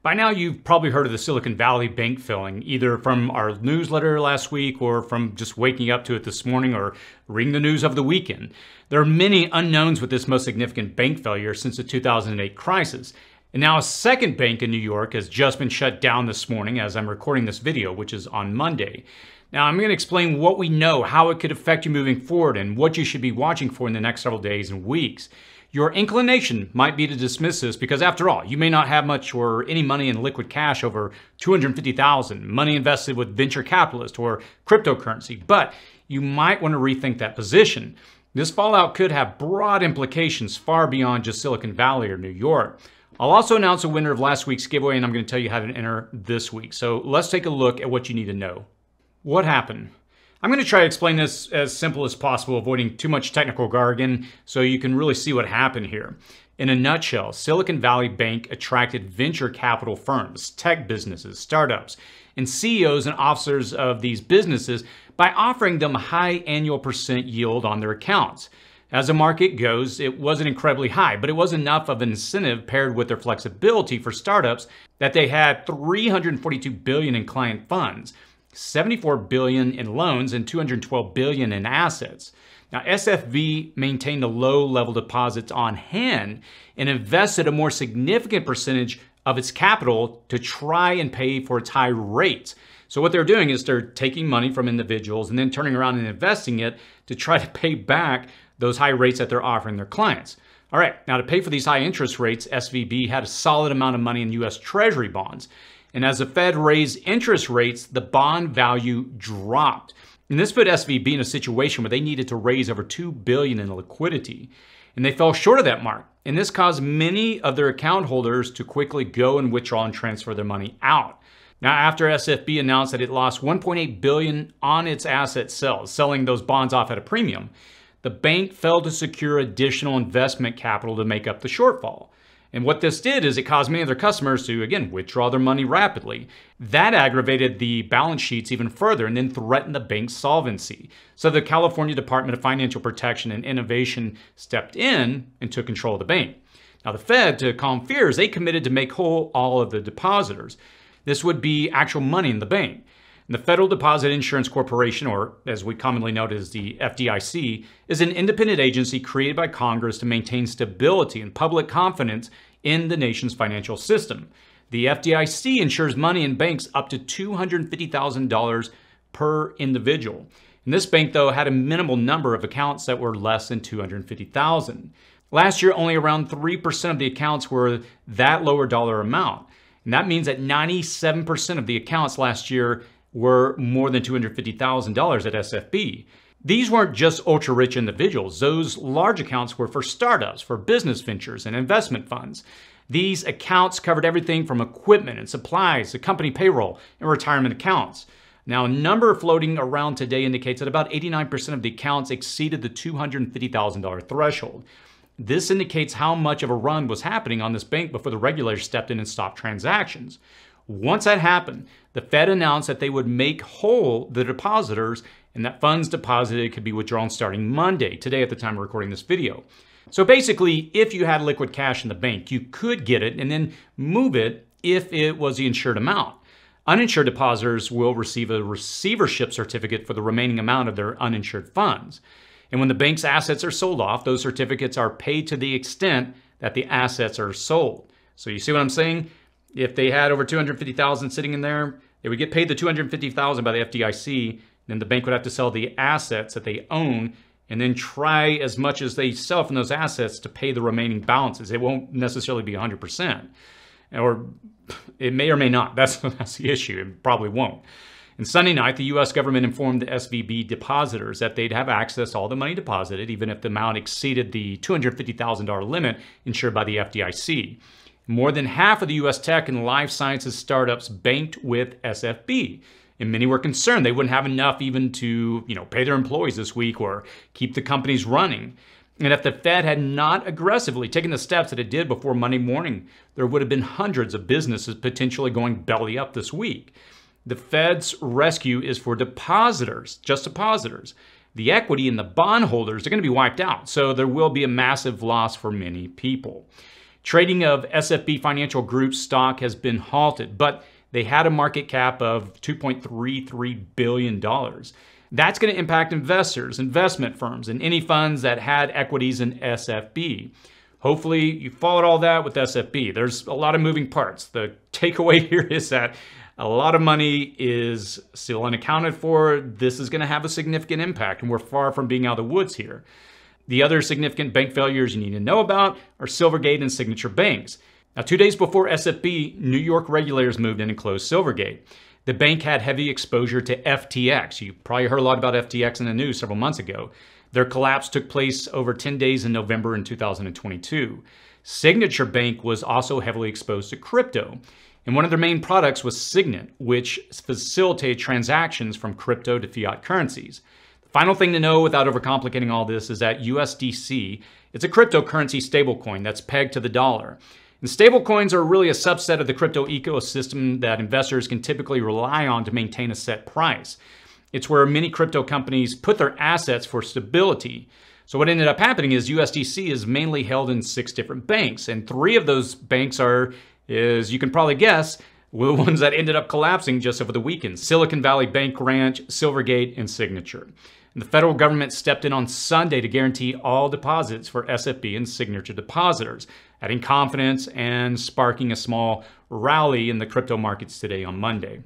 By now, you've probably heard of the Silicon Valley bank failing, either from our newsletter last week or from just waking up to it this morning or reading the news of the weekend. There are many unknowns with this most significant bank failure since the 2008 crisis. And now a second bank in New York has just been shut down this morning as I'm recording this video, which is on Monday. Now, I'm going to explain what we know, how it could affect you moving forward, and what you should be watching for in the next several days and weeks. Your inclination might be to dismiss this because after all, you may not have much or any money in liquid cash over 250,000, money invested with venture capitalists or cryptocurrency, but you might want to rethink that position. This fallout could have broad implications far beyond just Silicon Valley or New York. I'll also announce a winner of last week's giveaway and I'm going to tell you how to enter this week. So let's take a look at what you need to know. What happened? I'm going to try to explain this as simple as possible, avoiding too much technical jargon so you can really see what happened here. In a nutshell, Silicon Valley Bank attracted venture capital firms, tech businesses, startups, and CEOs and officers of these businesses by offering them a high annual percent yield on their accounts. As the market goes, it wasn't incredibly high, but it was enough of an incentive paired with their flexibility for startups that they had 342 billion in client funds. 74 billion in loans and 212 billion in assets. Now, SVB maintained a low level deposits on hand and invested a more significant percentage of its capital to try and pay for its high rates. So what they're doing is they're taking money from individuals and then turning around and investing it to try to pay back those high rates that they're offering their clients. All right, now to pay for these high interest rates, SVB had a solid amount of money in US Treasury bonds. And as the Fed raised interest rates, the bond value dropped. And this put SVB in a situation where they needed to raise over 2 billion in liquidity. And they fell short of that mark. And this caused many of their account holders to quickly go and withdraw and transfer their money out. Now, after SVB announced that it lost 1.8 billion on its asset sales, selling those bonds off at a premium, the bank failed to secure additional investment capital to make up the shortfall. And what this did is it caused many of their customers to, again, withdraw their money rapidly. That aggravated the balance sheets even further and then threatened the bank's solvency. So the California Department of Financial Protection and Innovation stepped in and took control of the bank. Now, the Fed, to calm fears, they committed to make whole all of the depositors. This would be actual money in the bank. The Federal Deposit Insurance Corporation, or as we commonly know it as the FDIC, is an independent agency created by Congress to maintain stability and public confidence in the nation's financial system. The FDIC insures money in banks up to $250,000 per individual. And this bank, though, had a minimal number of accounts that were less than 250,000. Last year, only around 3% of the accounts were that lower dollar amount. And that means that 97% of the accounts last year were more than $250,000 at SVB. These weren't just ultra rich individuals. Those large accounts were for startups, for business ventures, and investment funds. These accounts covered everything from equipment and supplies to company payroll and retirement accounts. Now, a number floating around today indicates that about 89% of the accounts exceeded the $250,000 threshold. This indicates how much of a run was happening on this bank before the regulators stepped in and stopped transactions. Once that happened, the Fed announced that they would make whole the depositors and that funds deposited could be withdrawn starting Monday, today at the time of recording this video. So basically, if you had liquid cash in the bank, you could get it and then move it if it was the insured amount. Uninsured depositors will receive a receivership certificate for the remaining amount of their uninsured funds. And when the bank's assets are sold off, those certificates are paid to the extent that the assets are sold. So you see what I'm saying? If they had over 250,000 sitting in there, they would get paid the 250,000 by the FDIC. Then the bank would have to sell the assets that they own and then try as much as they sell from those assets to pay the remaining balances. It won't necessarily be 100%. Or it may or may not. That's, that's the issue. It probably won't. And Sunday night, the U.S. government informed the SVB depositors that they'd have access to all the money deposited, even if the amount exceeded the $250,000 limit insured by the FDIC. More than half of the US tech and life sciences startups banked with SVB. And many were concerned they wouldn't have enough even to, you know, pay their employees this week or keep the companies running. And if the Fed had not aggressively taken the steps that it did before Monday morning, there would have been hundreds of businesses potentially going belly up this week. The Fed's rescue is for depositors, just depositors. The equity and the bondholders are going to be wiped out, so there will be a massive loss for many people. Trading of SVB Financial Group stock has been halted, but they had a market cap of $2.33 billion. That's going to impact investors, investment firms, and any funds that had equities in SVB. Hopefully, you followed all that with SVB. There's a lot of moving parts. The takeaway here is that a lot of money is still unaccounted for. This is going to have a significant impact, and we're far from being out of the woods here. The other significant bank failures you need to know about are Silvergate and Signature Banks. Now, two days before SVB, New York regulators moved in and closed Silvergate. The bank had heavy exposure to FTX. You probably heard a lot about FTX in the news several months ago. Their collapse took place over 10 days in November in 2022. Signature Bank was also heavily exposed to crypto. And one of their main products was Signet, which facilitated transactions from crypto to fiat currencies. Final thing to know without overcomplicating all this is that USDC, it's a cryptocurrency stablecoin that's pegged to the dollar. And stablecoins are really a subset of the crypto ecosystem that investors can typically rely on to maintain a set price. It's where many crypto companies put their assets for stability. So what ended up happening is USDC is mainly held in six different banks, and three of those banks are, as you can probably guess, the ones that ended up collapsing just over the weekend: Silicon Valley Bank Ranch, Silvergate, and Signature. And the federal government stepped in on Sunday to guarantee all deposits for SVB and Signature depositors adding confidence and sparking a small rally in the crypto markets today on Monday.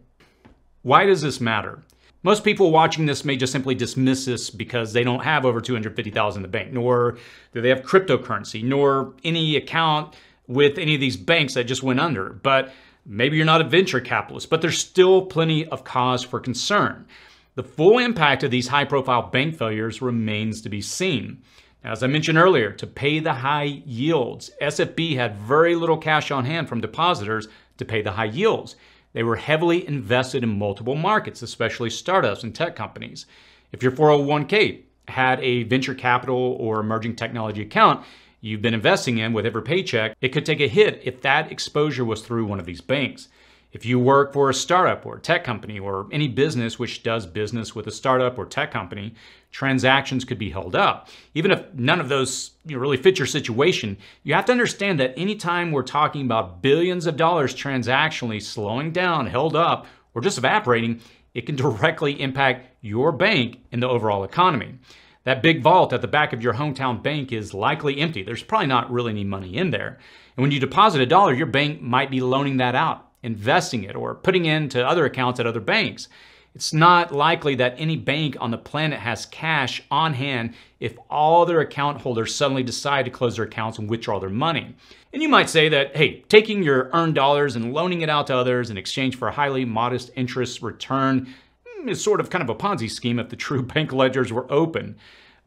Why does this matter? Most people watching this may just simply dismiss this because they don't have over 250,000 in the bank, nor do they have cryptocurrency, nor any account with any of these banks that just went under. But maybe you're not a venture capitalist, but there's still plenty of cause for concern. The full impact of these high profile bank failures remains to be seen. As I mentioned earlier, to pay the high yields, SVB had very little cash on hand from depositors to pay the high yields. They were heavily invested in multiple markets, especially startups and tech companies. If your 401k had a venture capital or emerging technology account you've been investing in with every paycheck, it could take a hit if that exposure was through one of these banks. If you work for a startup or a tech company or any business which does business with a startup or tech company, transactions could be held up. Even if none of those you know, really fit your situation, you have to understand that anytime we're talking about billions of dollars transactionally slowing down, held up, or just evaporating, it can directly impact your bank and the overall economy. That big vault at the back of your hometown bank is likely empty. There's probably not really any money in there. And when you deposit a dollar, your bank might be loaning that out investing it or putting into other accounts at other banks. It's not likely that any bank on the planet has cash on hand if all their account holders suddenly decide to close their accounts and withdraw their money. And you might say that, hey, taking your earned dollars and loaning it out to others in exchange for a highly modest interest return hmm, is sort of kind of a Ponzi scheme if the true bank ledgers were open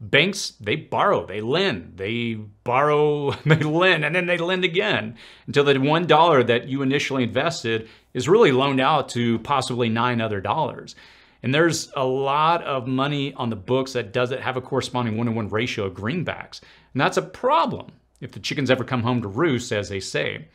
banks they borrow they lend. They borrow they lend and then they lend again until the one dollar that you initially invested is really loaned out to possibly nine other dollars. And there's a lot of money on the books that doesn't have a corresponding one-to-one ratio of greenbacks. And that's a problem if the chickens ever come home to roost as they say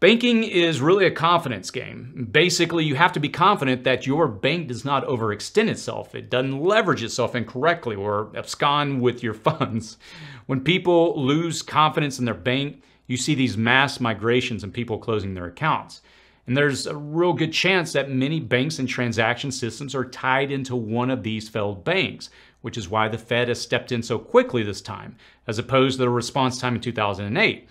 Banking is really a confidence game. Basically, you have to be confident that your bank does not overextend itself, it doesn't leverage itself incorrectly or abscond with your funds. When people lose confidence in their bank, you see these mass migrations and people closing their accounts. And there's a real good chance that many banks and transaction systems are tied into one of these failed banks, which is why the Fed has stepped in so quickly this time, as opposed to the response time in 2008.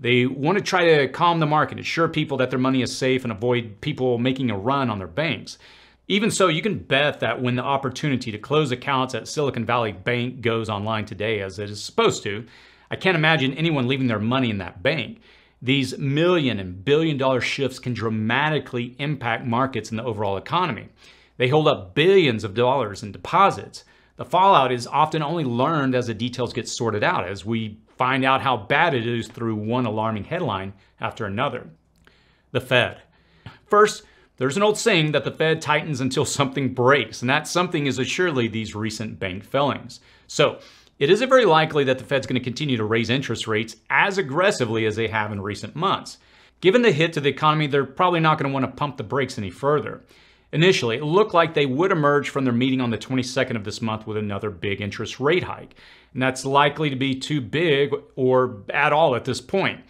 They want to try to calm the market, assure people that their money is safe, and avoid people making a run on their banks. Even so, you can bet that when the opportunity to close accounts at Silicon Valley Bank goes online today, as it is supposed to, I can't imagine anyone leaving their money in that bank. These million and billion dollar shifts can dramatically impact markets and the overall economy. They hold up billions of dollars in deposits. The fallout is often only learned as the details get sorted out, as we find out how bad it is through one alarming headline after another. The Fed. First, there's an old saying that the Fed tightens until something breaks, and that something is assuredly these recent bank failings. So, it isn't very likely that the Fed's going to continue to raise interest rates as aggressively as they have in recent months. Given the hit to the economy, they're probably not going to want to pump the brakes any further. Initially, it looked like they would emerge from their meeting on the 22nd of this month with another big interest rate hike. And that's likely to be too big or at all at this point.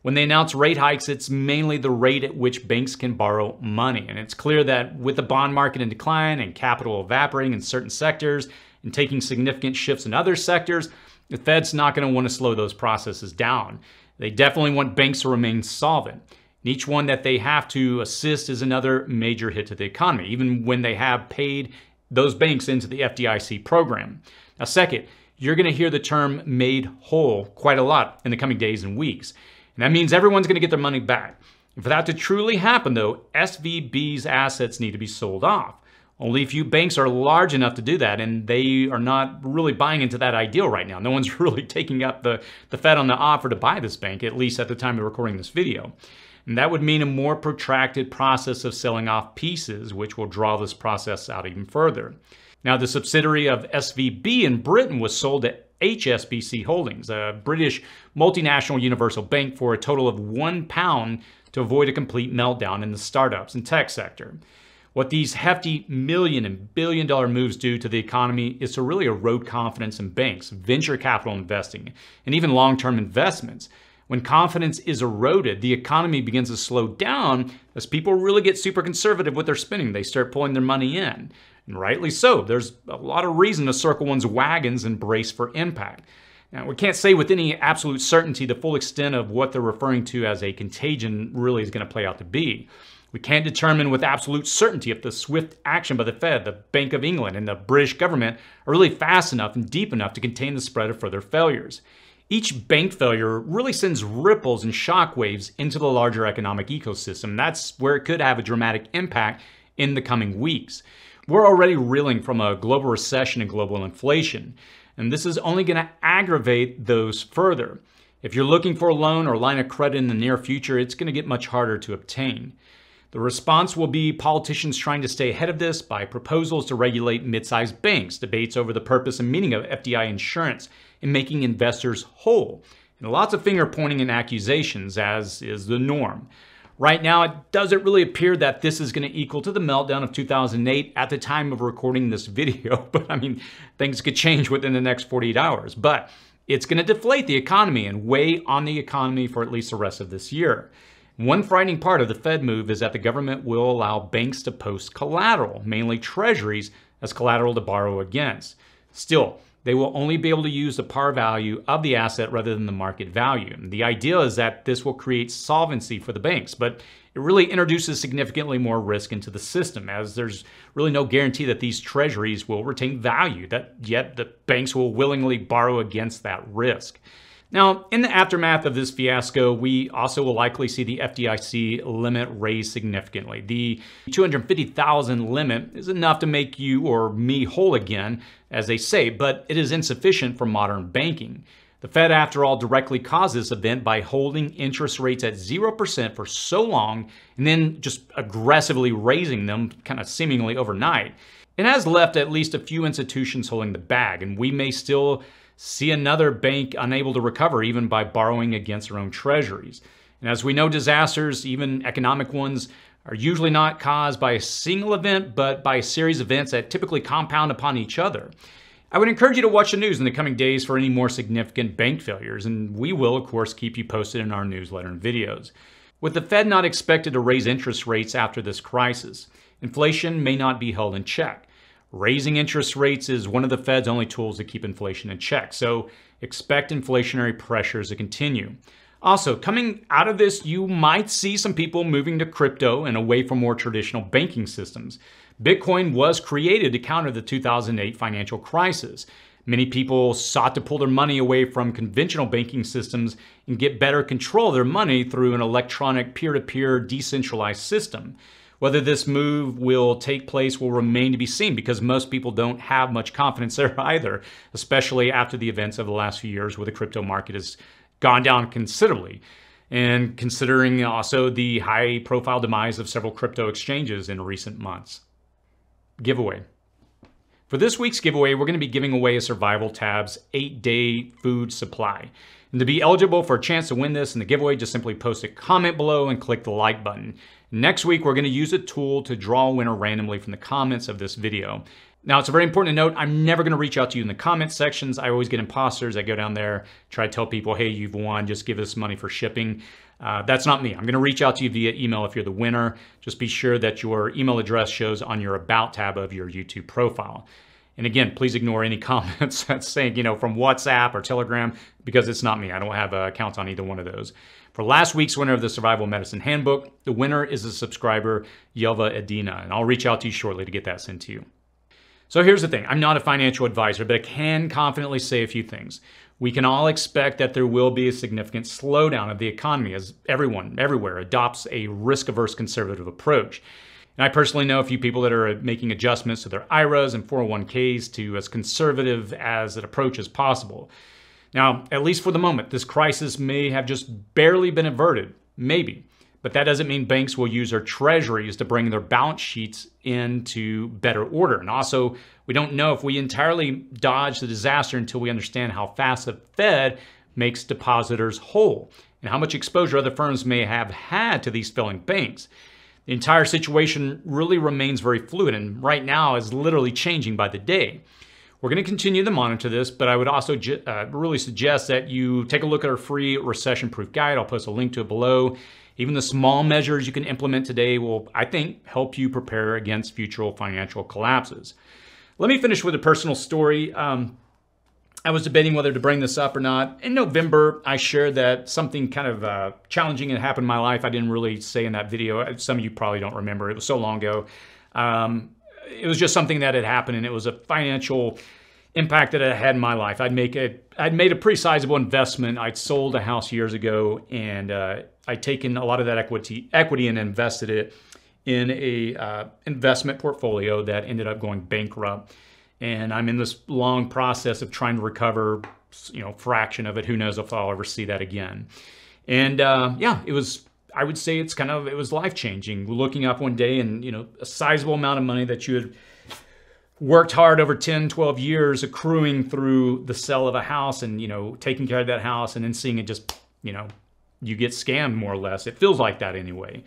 When they announce rate hikes, it's mainly the rate at which banks can borrow money. And it's clear that with the bond market in decline and capital evaporating in certain sectors and taking significant shifts in other sectors, the Fed's not going to want to slow those processes down. They definitely want banks to remain solvent. And each one that they have to assist is another major hit to the economy, even when they have paid those banks into the FDIC program. Now, second, you're going to hear the term made whole quite a lot in the coming days and weeks. And that means everyone's going to get their money back. And for that to truly happen, though, SVB's assets need to be sold off. Only a few banks are large enough to do that, and they are not really buying into that ideal right now. No one's really taking up the, the Fed on the offer to buy this bank, at least at the time of recording this video. And that would mean a more protracted process of selling off pieces, which will draw this process out even further. Now, the subsidiary of SVB in Britain was sold to HSBC Holdings, a British multinational universal bank, for a total of one pound to avoid a complete meltdown in the startups and tech sector. What these hefty million and billion dollar moves do to the economy is to really erode confidence in banks, venture capital investing, and even long term investments. When confidence is eroded, the economy begins to slow down as people really get super conservative with their spending. They start pulling their money in. And rightly so. There's a lot of reason to circle one's wagons and brace for impact. Now, we can't say with any absolute certainty the full extent of what they're referring to as a contagion really is going to play out to be. We can't determine with absolute certainty if the swift action by the Fed, the Bank of England, and the British government are really fast enough and deep enough to contain the spread of further failures. Each bank failure really sends ripples and shockwaves into the larger economic ecosystem. That's where it could have a dramatic impact in the coming weeks. We're already reeling from a global recession and global inflation, and this is only going to aggravate those further. If you're looking for a loan or line of credit in the near future, it's going to get much harder to obtain. The response will be politicians trying to stay ahead of this by proposals to regulate mid-sized banks, debates over the purpose and meaning of FDI insurance, and making investors whole. And lots of finger pointing and accusations, as is the norm. Right now, it doesn't really appear that this is going to equal to the meltdown of 2008 at the time of recording this video, but I mean, things could change within the next 48 hours. But it's going to deflate the economy and weigh on the economy for at least the rest of this year. One frightening part of the Fed move is that the government will allow banks to post collateral, mainly treasuries, as collateral to borrow against. Still, they will only be able to use the par value of the asset rather than the market value. The idea is that this will create solvency for the banks, but it really introduces significantly more risk into the system as there's really no guarantee that these treasuries will retain value, that yet the banks will willingly borrow against that risk. Now, in the aftermath of this fiasco, we also will likely see the FDIC limit raised significantly. The 250,000 limit is enough to make you or me whole again, as they say, but it is insufficient for modern banking. The Fed, after all, directly caused this event by holding interest rates at 0% for so long and then just aggressively raising them kind of seemingly overnight. It has left at least a few institutions holding the bag, and we may still see another bank unable to recover even by borrowing against their own treasuries. And as we know, disasters, even economic ones, are usually not caused by a single event, but by a series of events that typically compound upon each other. I would encourage you to watch the news in the coming days for any more significant bank failures, and we will, of course, keep you posted in our newsletter and videos. With the Fed not expected to raise interest rates after this crisis, inflation may not be held in check. Raising interest rates is one of the Fed's only tools to keep inflation in check, so expect inflationary pressures to continue. Also, coming out of this, you might see some people moving to crypto and away from more traditional banking systems. Bitcoin was created to counter the 2008 financial crisis. Many people sought to pull their money away from conventional banking systems and get better control of their money through an electronic peer to peer decentralized system. Whether this move will take place will remain to be seen because most people don't have much confidence there either, especially after the events of the last few years where the crypto market has gone down considerably. And considering also the high profile demise of several crypto exchanges in recent months. Giveaway. For this week's giveaway, we're going to be giving away a Survival Tabs 8 day food supply. And to be eligible for a chance to win this in the giveaway, just simply post a comment below and click the like button. Next week, we're gonna use a tool to draw a winner randomly from the comments of this video. Now, it's a very important to note, I'm never gonna reach out to you in the comment sections. I always get imposters. I go down there, try to tell people, hey, you've won, just give us money for shipping. Uh, that's not me. I'm going to reach out to you via email if you're the winner. Just be sure that your email address shows on your About tab of your YouTube profile. And again, please ignore any comments that's saying, you know, from WhatsApp or Telegram, because it's not me. I don't have uh, accounts on either one of those. For last week's winner of the Survival Medicine Handbook, the winner is a subscriber, Yelva Edina, and I'll reach out to you shortly to get that sent to you. So here's the thing I'm not a financial advisor, but I can confidently say a few things. We can all expect that there will be a significant slowdown of the economy as everyone, everywhere, adopts a risk averse conservative approach. And I personally know a few people that are making adjustments to their IRAs and 401ks to as conservative as an approach as possible. Now, at least for the moment, this crisis may have just barely been averted, maybe. But that doesn't mean banks will use their treasuries to bring their balance sheets into better order. And also, we don't know if we entirely dodge the disaster until we understand how fast the Fed makes depositors whole and how much exposure other firms may have had to these failing banks. The entire situation really remains very fluid and right now is literally changing by the day. We're going to continue to monitor this, but I would also uh, really suggest that you take a look at our free recession proof guide. I'll post a link to it below. Even the small measures you can implement today will, I think, help you prepare against future financial collapses. Let me finish with a personal story. Um, I was debating whether to bring this up or not. In November, I shared that something kind of uh, challenging had happened in my life. I didn't really say in that video. Some of you probably don't remember. It was so long ago. Um, it was just something that had happened, and it was a financial impact that it had in my life. I'd make a, I'd made a pretty sizable investment. I'd sold a house years ago, and uh, I'd taken a lot of that equity, equity, and invested it in a uh, investment portfolio that ended up going bankrupt and I'm in this long process of trying to recover, you know, fraction of it. Who knows if I'll ever see that again? And uh, yeah, it was. I would say it's kind of it was life changing. Looking up one day and you know a sizable amount of money that you had worked hard over 10 12 years accruing through the sale of a house and you know taking care of that house and then seeing it just you know you get scammed more or less it feels like that anyway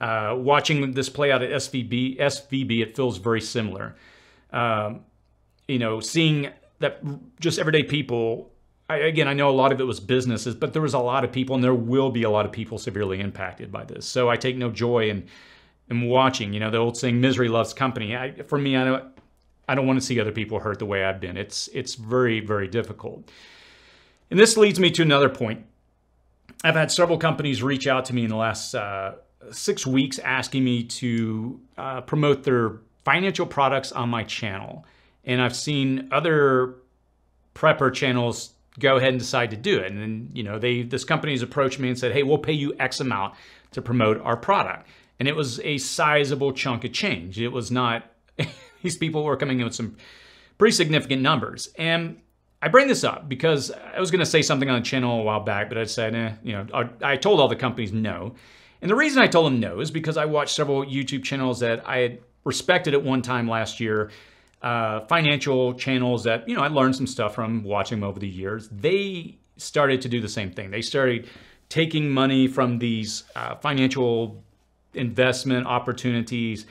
uh, watching this play out at svb svb it feels very similar um, you know, seeing that just everyday people. I, again, I know a lot of it was businesses, but there was a lot of people, and there will be a lot of people severely impacted by this. So I take no joy in in watching. You know, the old saying, "Misery loves company." I, for me, I don't, I don't want to see other people hurt the way I've been. It's it's very very difficult. And this leads me to another point. I've had several companies reach out to me in the last uh, six weeks asking me to uh, promote their financial products on my channel. And I've seen other prepper channels go ahead and decide to do it. And then, you know, they this company's approached me and said, hey, we'll pay you X amount to promote our product. And it was a sizable chunk of change. It was not, these people were coming in with some pretty significant numbers. And I bring this up because I was going to say something on the channel a while back, but I said, eh, you know, I, I told all the companies no. And the reason I told them no is because I watched several YouTube channels that I had respected at one time last year uh, financial channels that you know I learned some stuff from watching them over the years. They started to do the same thing. They started taking money from these uh, financial investment opportunities,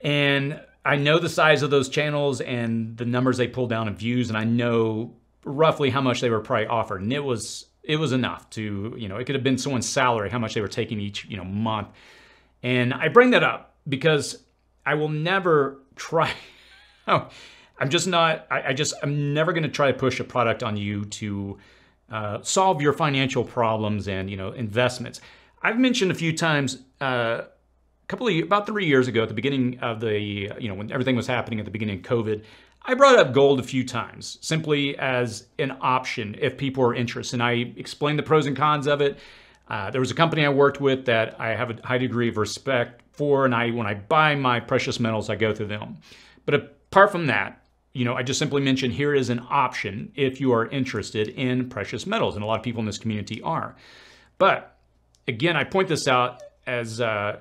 and I know the size of those channels and the numbers they pull down in views, and I know roughly how much they were probably offered, and it was it was enough to you know it could have been someone's salary how much they were taking each you know month, and I bring that up because I will never try oh, I'm just not, I, I just, I'm never going to try to push a product on you to uh, solve your financial problems and, you know, investments. I've mentioned a few times, uh, a couple of, about three years ago at the beginning of the, you know, when everything was happening at the beginning of COVID, I brought up gold a few times simply as an option if people are interested. And I explained the pros and cons of it. Uh, there was a company I worked with that I have a high degree of respect for, and I when I buy my precious metals, I go through them. But Apart from that, you know, I just simply mentioned here is an option if you are interested in precious metals, and a lot of people in this community are. But again, I point this out as uh,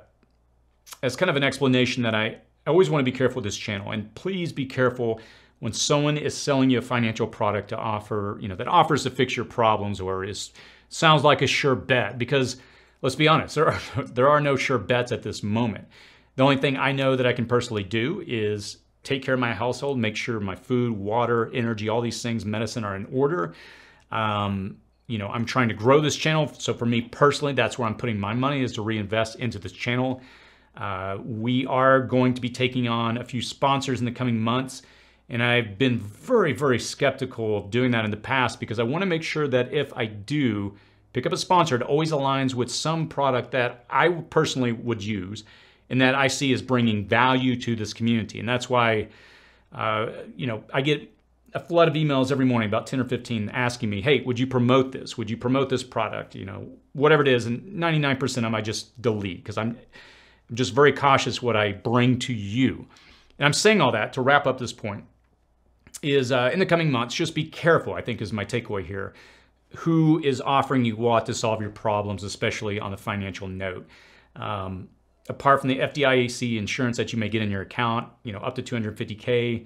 as kind of an explanation that I always want to be careful with this channel, and please be careful when someone is selling you a financial product to offer, you know, that offers to fix your problems or is sounds like a sure bet because let's be honest, there are there are no sure bets at this moment. The only thing I know that I can personally do is take care of my household, make sure my food, water, energy, all these things, medicine are in order. Um, you know, I'm trying to grow this channel. So for me personally, that's where I'm putting my money is to reinvest into this channel. Uh, we are going to be taking on a few sponsors in the coming months. And I've been very, very skeptical of doing that in the past because I want to make sure that if I do pick up a sponsor, it always aligns with some product that I personally would use and that I see as bringing value to this community. And that's why, uh, you know, I get a flood of emails every morning, about 10 or 15, asking me, hey, would you promote this? Would you promote this product? You know, whatever it is. And 99% of them I just delete because I'm, I'm just very cautious what I bring to you. And I'm saying all that to wrap up this point is uh, in the coming months, just be careful, I think is my takeaway here. Who is offering you what to solve your problems, especially on the financial note. Um, apart from the FDIC insurance that you may get in your account, you know, up to 250K,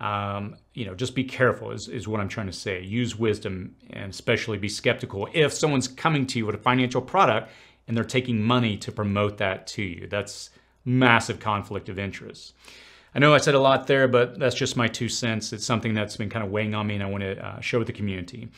um, you know, just be careful is, is what I'm trying to say. Use wisdom and especially be skeptical if someone's coming to you with a financial product and they're taking money to promote that to you. That's massive conflict of interest. I know I said a lot there, but that's just my two cents. It's something that's been kind of weighing on me and I want to uh, show the community.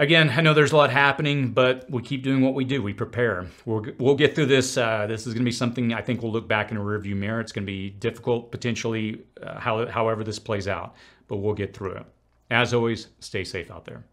Again, I know there's a lot happening, but we keep doing what we do. We prepare. We'll, we'll get through this. Uh, this is going to be something I think we'll look back in a rearview mirror. It's going to be difficult, potentially, uh, how, however this plays out, but we'll get through it. As always, stay safe out there.